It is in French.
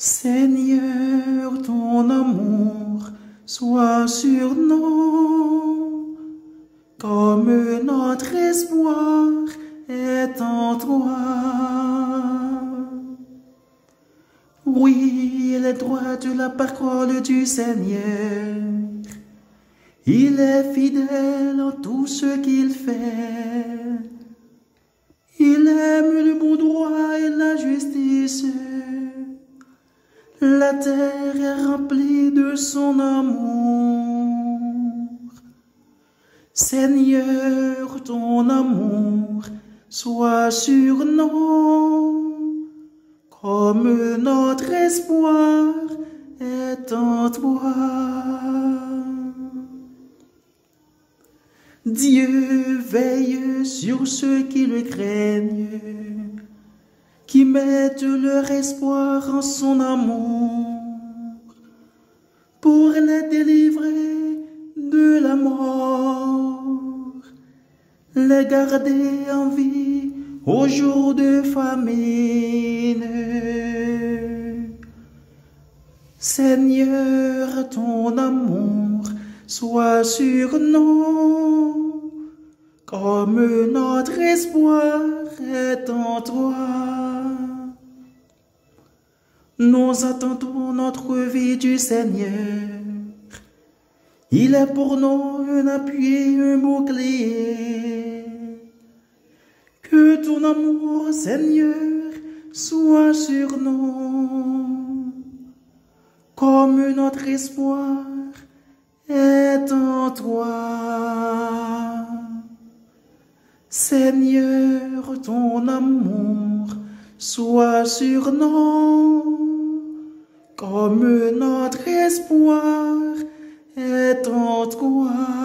Seigneur, ton amour soit sur nous, comme notre espoir est en toi. Oui, il est droit de la parole du Seigneur. Il est fidèle en tout La terre est remplie de son amour. Seigneur, ton amour soit sur nous, comme notre espoir est en toi. Dieu veille sur ceux qui le craignent qui mettent leur espoir en son amour pour les délivrer de la mort, les garder en vie au jour de famine. Seigneur, ton amour soit sur nous, comme notre espoir est en toi. Nous attendons notre vie du Seigneur. Il est pour nous un appui un bouclier. Que ton amour, Seigneur, soit sur nous, comme notre espoir est en toi. Seigneur, ton amour soit sur nous, comme notre espoir est en toi.